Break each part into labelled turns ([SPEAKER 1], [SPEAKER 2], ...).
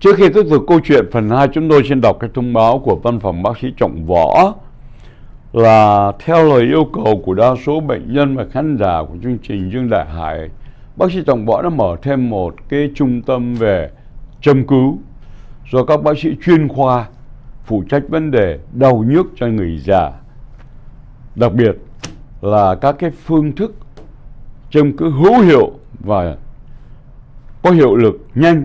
[SPEAKER 1] Trước khi tiếp tục câu chuyện, phần 2 chúng tôi xin đọc cái thông báo của văn phòng bác sĩ Trọng Võ là theo lời yêu cầu của đa số bệnh nhân và khán giả của chương trình Dương Đại Hải, bác sĩ Trọng Võ đã mở thêm một cái trung tâm về châm cứu do các bác sĩ chuyên khoa phụ trách vấn đề đau nhức cho người già. Đặc biệt là các cái phương thức châm cứu hữu hiệu và có hiệu lực nhanh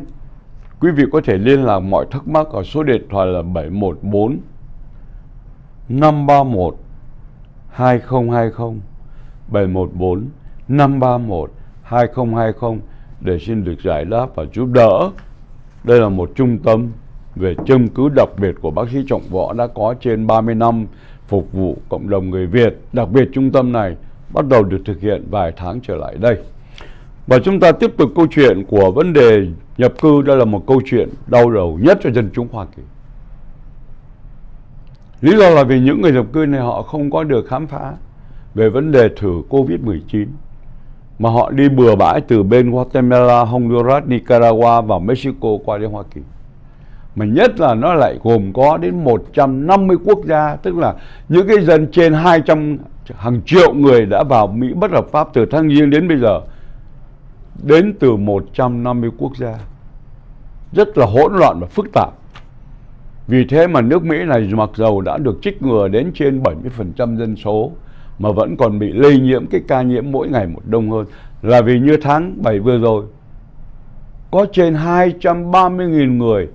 [SPEAKER 1] quý vị có thể liên lạc mọi thắc mắc ở số điện thoại là 714 531 2020 714 531 2020 để xin được giải đáp và giúp đỡ. Đây là một trung tâm về châm cứu đặc biệt của bác sĩ Trọng Võ đã có trên 30 năm phục vụ cộng đồng người Việt. Đặc biệt trung tâm này bắt đầu được thực hiện vài tháng trở lại đây. Và chúng ta tiếp tục câu chuyện của vấn đề nhập cư. đó là một câu chuyện đau đầu nhất cho dân chúng Hoa Kỳ. Lý do là vì những người nhập cư này họ không có được khám phá về vấn đề thử Covid-19 mà họ đi bừa bãi từ bên Guatemala, Honduras, Nicaragua và Mexico qua đến Hoa Kỳ. Mà nhất là nó lại gồm có đến 150 quốc gia, tức là những cái dân trên 200 hàng triệu người đã vào Mỹ bất hợp pháp từ tháng giêng đến bây giờ đến từ 150 quốc gia. Rất là hỗn loạn và phức tạp. Vì thế mà nước Mỹ này mặc dầu đã được trích ngừa đến trên 70% dân số, mà vẫn còn bị lây nhiễm cái ca nhiễm mỗi ngày một đông hơn là vì như tháng 7 vừa rồi, có trên 230.000 người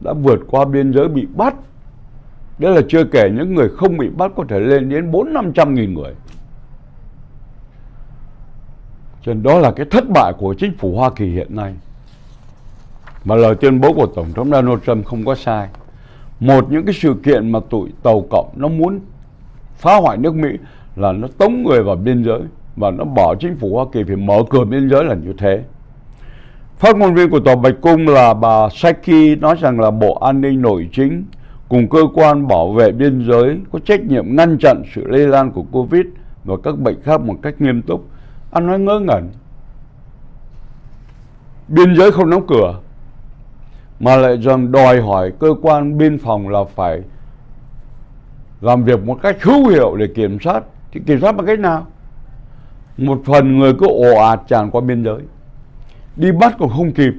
[SPEAKER 1] đã vượt qua biên giới bị bắt. Đó là chưa kể những người không bị bắt có thể lên đến 4-500.000 người. Cho nên đó là cái thất bại của chính phủ Hoa Kỳ hiện nay. Mà lời tuyên bố của Tổng thống Donald Trump không có sai. Một những cái sự kiện mà tụi Tàu Cộng nó muốn phá hoại nước Mỹ là nó tống người vào biên giới và nó bỏ chính phủ Hoa Kỳ phải mở cửa biên giới là như thế. Phát ngôn viên của Tòa Bạch Cung là bà Saki nói rằng là Bộ An ninh Nội chính cùng cơ quan bảo vệ biên giới có trách nhiệm ngăn chặn sự lây lan của Covid và các bệnh khác một cách nghiêm túc. Anh nói ngớ ngẩn. Biên giới không đóng cửa, mà lại rằng đòi hỏi cơ quan biên phòng là phải làm việc một cách hữu hiệu để kiểm soát. Thì kiểm soát bằng cách nào? Một phần người cứ ồ ạt tràn qua biên giới, đi bắt còn không kịp.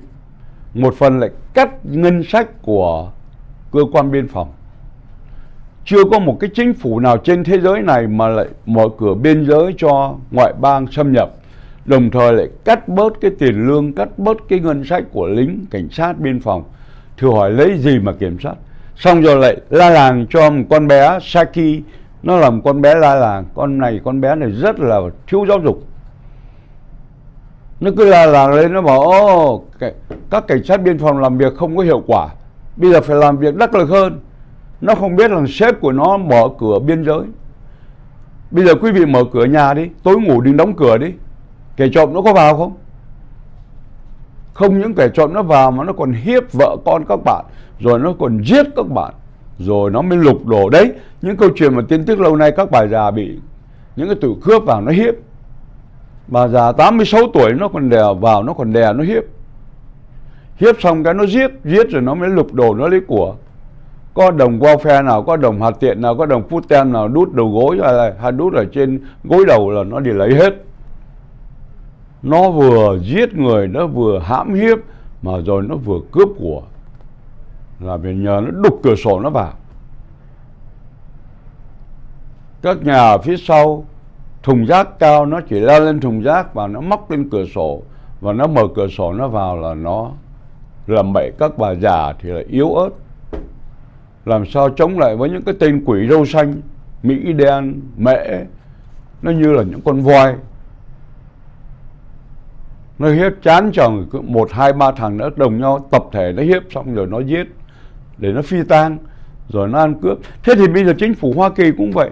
[SPEAKER 1] Một phần lại cắt ngân sách của cơ quan biên phòng chưa có một cái chính phủ nào trên thế giới này mà lại mở cửa biên giới cho ngoại bang xâm nhập. Đồng thời lại cắt bớt cái tiền lương, cắt bớt cái ngân sách của lính cảnh sát biên phòng. Thử hỏi lấy gì mà kiểm soát? Xong rồi lại la làng cho một con bé Saki. Nó là một con bé la làng. Con này, con bé này rất là thiếu giáo dục. Nó cứ la làng lên, nó bảo ô các cảnh sát biên phòng làm việc không có hiệu quả. Bây giờ phải làm việc đắc lực hơn nó không biết là sếp của nó mở cửa biên giới. Bây giờ quý vị mở cửa nhà đi, tối ngủ đừng đóng cửa đi. Kẻ trộm nó có vào không? Không những kẻ trộm nó vào mà nó còn hiếp vợ con các bạn, rồi nó còn giết các bạn, rồi nó mới lục đổ. Đấy, những câu chuyện mà tin tức lâu nay các bà già bị, những cái tử cướp vào nó hiếp. Bà già 86 tuổi nó còn đè vào, nó còn đè, nó hiếp. Hiếp xong cái nó giết giết rồi nó mới lục đồ nó lấy của có đồng welfare nào, có đồng hạt tiện nào, có đồng food stamp nào đút đầu gối hay đút ở trên gối đầu là nó đi lấy hết. Nó vừa giết người, nó vừa hãm hiếp, mà rồi nó vừa cướp của. Là vì nhờ nó đục cửa sổ nó vào. Các nhà ở phía sau, thùng rác cao, nó chỉ leo lên thùng rác và nó móc lên cửa sổ. Và nó mở cửa sổ nó vào là nó làm bậy các bà già thì là yếu ớt làm sao chống lại với những cái tên quỷ râu xanh, mỹ đen, mễ, nó như là những con voi. Nó hiếp chán chồng một, hai, ba thằng nữa đồng nhau tập thể nó hiếp xong rồi nó giết, để nó phi tang, rồi nó ăn cướp. Thế thì bây giờ chính phủ hoa kỳ cũng vậy.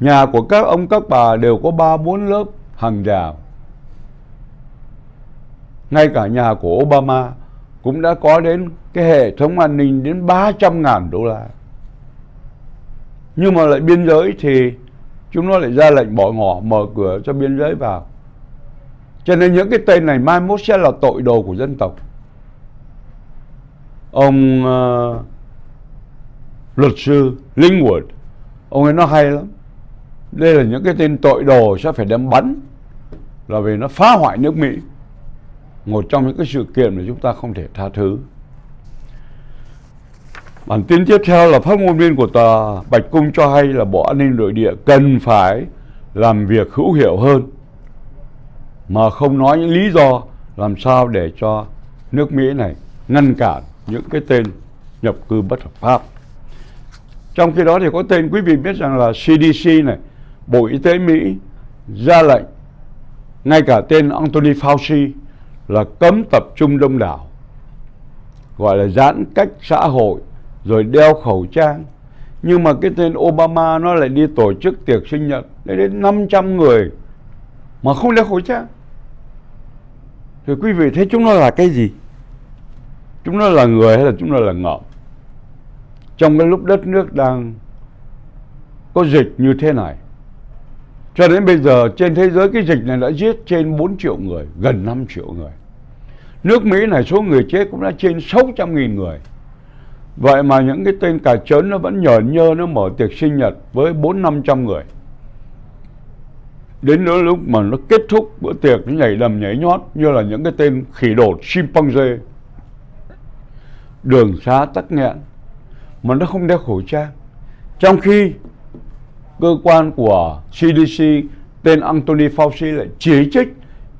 [SPEAKER 1] Nhà của các ông, các bà đều có ba, bốn lớp hàng rào. Ngay cả nhà của obama cũng đã có đến cái hệ thống an ninh đến 300 ngàn đô la. Nhưng mà lại biên giới thì chúng nó lại ra lệnh bỏ ngỏ mở cửa cho biên giới vào. Cho nên những cái tên này mai mốt sẽ là tội đồ của dân tộc. Ông uh, luật sư Linwood ông ấy nói hay lắm. Đây là những cái tên tội đồ sẽ phải đem bắn là vì nó phá hoại nước Mỹ một trong những cái sự kiện mà chúng ta không thể tha thứ bản tin tiếp theo là phát ngôn viên của tòa Bạch Cung cho hay là Bộ An ninh Nội địa cần phải làm việc hữu hiệu hơn mà không nói những lý do làm sao để cho nước Mỹ này ngăn cản những cái tên nhập cư bất hợp pháp. Trong khi đó thì có tên quý vị biết rằng là CDC này, Bộ Y tế Mỹ ra lệnh ngay cả tên Anthony Fauci là cấm tập trung đông đảo, gọi là giãn cách xã hội rồi đeo khẩu trang. Nhưng mà cái tên Obama nó lại đi tổ chức tiệc sinh nhật đến 500 người mà không đeo khẩu trang. Thì quý vị thấy chúng nó là cái gì? Chúng nó là người hay là chúng nó là ngợm trong cái lúc đất nước đang có dịch như thế này, cho đến bây giờ trên thế giới cái dịch này đã giết trên 4 triệu người, gần 5 triệu người nước Mỹ này số người chết cũng đã trên 600 nghìn người. Vậy mà những cái tên cà chớn nó vẫn nhờ nhơ, nó mở tiệc sinh nhật với bốn năm trăm người. Đến nữa lúc mà nó kết thúc bữa tiệc, nó nhảy đầm nhảy nhót như là những cái tên khỉ đột, chimpanzee. Đường xá tắc nghẹn mà nó không đeo khẩu trang. Trong khi cơ quan của CDC tên Anthony Fauci lại chỉ trích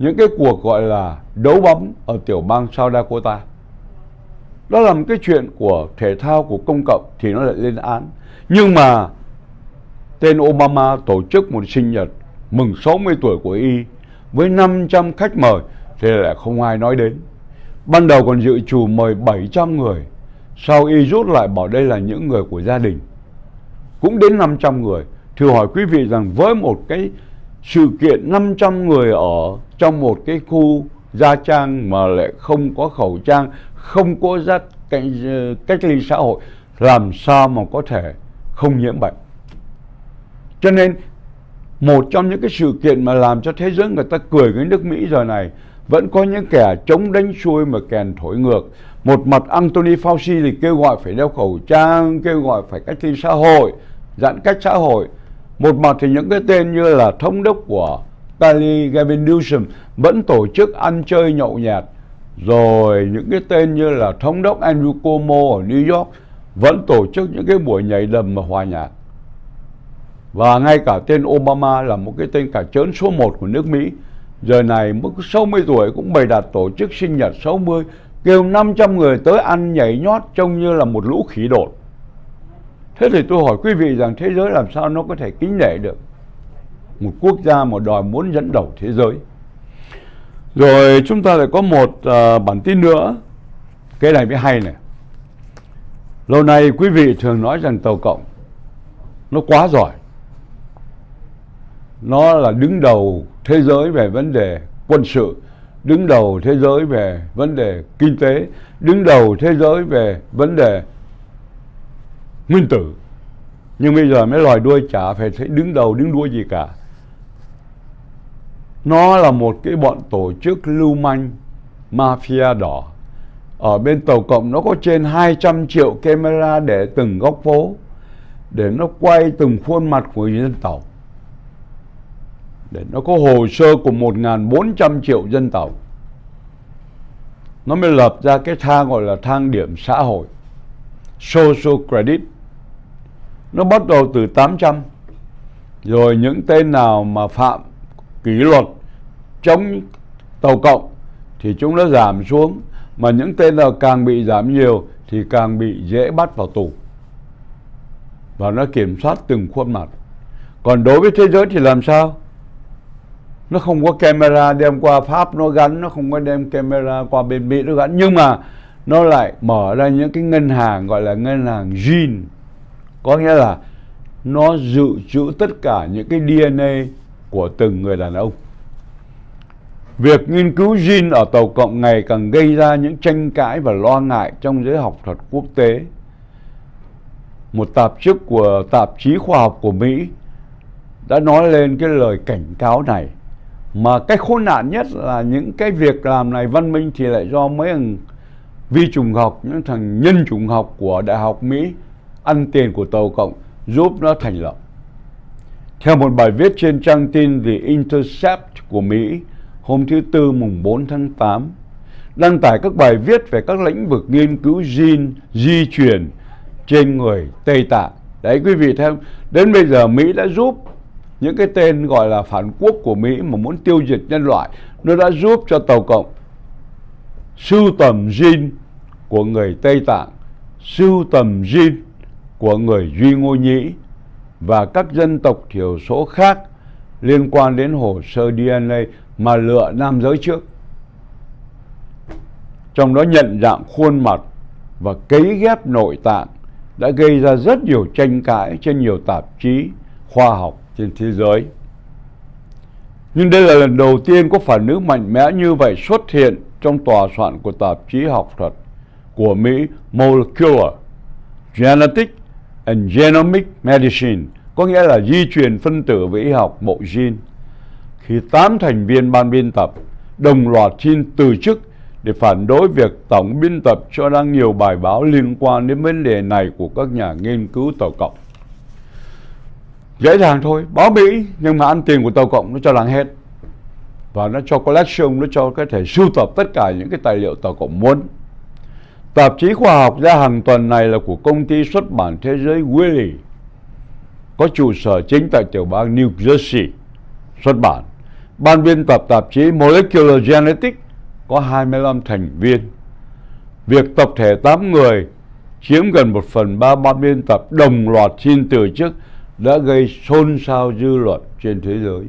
[SPEAKER 1] những cái cuộc gọi là đấu bóng ở tiểu bang South Dakota. Đó là một cái chuyện của thể thao của công cộng thì nó lại lên án. Nhưng mà tên Obama tổ chức một sinh nhật mừng 60 tuổi của y với 500 khách mời thì lại không ai nói đến. Ban đầu còn dự trù mời 700 người, sau y rút lại bảo đây là những người của gia đình. Cũng đến 500 người, thử hỏi quý vị rằng với một cái sự kiện 500 người ở trong một cái khu gia trang mà lại không có khẩu trang không có giác cách, ờ, cách ly xã hội làm sao mà có thể không nhiễm bệnh? Cho nên một trong những cái sự kiện mà làm cho thế giới người ta cười cái nước Mỹ giờ này vẫn có những kẻ chống đánh xuôi mà kèn thổi ngược. Một mặt Anthony Fauci thì kêu gọi phải đeo khẩu trang kêu gọi phải cách ly xã hội giãn cách xã hội một mặt thì những cái tên như là thống đốc của Cali Gavin Newsom vẫn tổ chức ăn chơi nhậu nhẹt. Rồi những cái tên như là thống đốc Andrew Cuomo ở New York vẫn tổ chức những cái buổi nhảy đầm và hòa nhạc. Và ngay cả tên Obama là một cái tên cả chớn số 1 của nước Mỹ. Giờ này mức 60 tuổi cũng bày đặt tổ chức sinh nhật 60 kêu 500 người tới ăn nhảy nhót trông như là một lũ khỉ đột thế thì tôi hỏi quý vị rằng thế giới làm sao nó có thể kính nể được một quốc gia mà đòi muốn dẫn đầu thế giới? Rồi chúng ta lại có một uh, bản tin nữa. Cái này mới hay này. Lâu nay quý vị thường nói rằng tàu cộng nó quá giỏi. Nó là đứng đầu thế giới về vấn đề quân sự đứng đầu thế giới về vấn đề kinh tế đứng đầu thế giới về vấn đề nguyên tử. Nhưng bây giờ mấy loài đuôi chả phải thấy đứng đầu đứng đuôi gì cả. Nó là một cái bọn tổ chức lưu manh, mafia đỏ. Ở bên tàu cộng nó có trên 200 triệu camera để từng góc phố, để nó quay từng khuôn mặt của dân tộc để nó có hồ sơ của 1.400 triệu dân tộc nó mới lập ra cái thang gọi là thang điểm xã hội, social credit nó bắt đầu từ 800 rồi những tên nào mà phạm kỷ luật chống tàu cộng thì chúng nó giảm xuống, mà những tên nào càng bị giảm nhiều thì càng bị dễ bắt vào tù. Và nó kiểm soát từng khuôn mặt. Còn đối với thế giới thì làm sao? Nó không có camera đem qua pháp, nó gắn, nó không có đem camera qua bên mỹ, nó gắn. Nhưng mà nó lại mở ra những cái ngân hàng, gọi là ngân hàng gene có nghĩa là nó dự trữ tất cả những cái DNA của từng người đàn ông Việc nghiên cứu gen ở tàu cộng ngày càng gây ra những tranh cãi và lo ngại trong giới học thuật quốc tế. Một tạp chức của tạp chí khoa học của Mỹ đã nói lên cái lời cảnh cáo này. Mà cái khốn nạn nhất là những cái việc làm này văn minh thì lại do mấy thằng vi trùng học, những thằng nhân trùng học của Đại học Mỹ ăn tiền của Tàu Cộng giúp nó thành lập. Theo một bài viết trên trang tin The Intercept của Mỹ hôm thứ Tư mùng 4 tháng 8, đăng tải các bài viết về các lĩnh vực nghiên cứu gene, di truyền trên người Tây Tạng. Đấy quý vị thấy Đến bây giờ Mỹ đã giúp những cái tên gọi là phản quốc của Mỹ mà muốn tiêu diệt nhân loại, nó đã giúp cho Tàu Cộng sưu tầm gene của người Tây Tạng, sưu tầm gene của người Duy Ngô Nhĩ và các dân tộc thiểu số khác liên quan đến hồ sơ DNA mà lựa nam giới trước. Trong đó nhận dạng khuôn mặt và cấy ghép nội tạng đã gây ra rất nhiều tranh cãi trên nhiều tạp chí khoa học trên thế giới. Nhưng đây là lần đầu tiên có phản ứng mạnh mẽ như vậy xuất hiện trong tòa soạn của tạp chí học thuật của Mỹ Molecular Genetic and Genomic Medicine, có nghĩa là di truyền phân tử với y học bộ gene. Khi 8 thành viên ban biên tập đồng loạt xin từ chức để phản đối việc tổng biên tập cho đăng nhiều bài báo liên quan đến vấn đề này của các nhà nghiên cứu Tàu Cộng. Dễ dàng thôi, báo Mỹ nhưng mà ăn tiền của Tàu Cộng nó cho làng hết. Và nó cho collection, nó cho có thể sưu tập tất cả những cái tài liệu Tàu Cộng muốn. Tạp chí khoa học ra hàng tuần này là của công ty xuất bản thế giới Wiley, có trụ sở chính tại tiểu bang New Jersey, xuất bản. Ban biên tập tạp chí Molecular Genetics có 25 thành viên. Việc tập thể 8 người chiếm gần một phần ba ban biên tập đồng loạt xin từ chức đã gây xôn xao dư luận trên thế giới.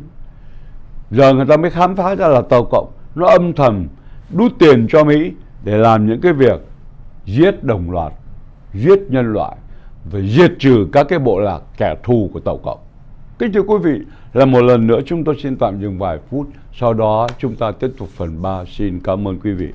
[SPEAKER 1] Giờ người ta mới khám phá ra là Tàu Cộng nó âm thầm đút tiền cho Mỹ để làm những cái việc giết đồng loạt, giết nhân loại và diệt trừ các cái bộ lạc kẻ thù của Tàu Cộng. Kính thưa quý vị, là một lần nữa chúng tôi xin tạm dừng vài phút, sau đó chúng ta tiếp tục phần 3. Xin cảm ơn quý vị.